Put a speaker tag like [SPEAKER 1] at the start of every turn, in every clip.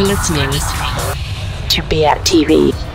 [SPEAKER 1] Listening to Beat TV.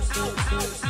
[SPEAKER 2] Thank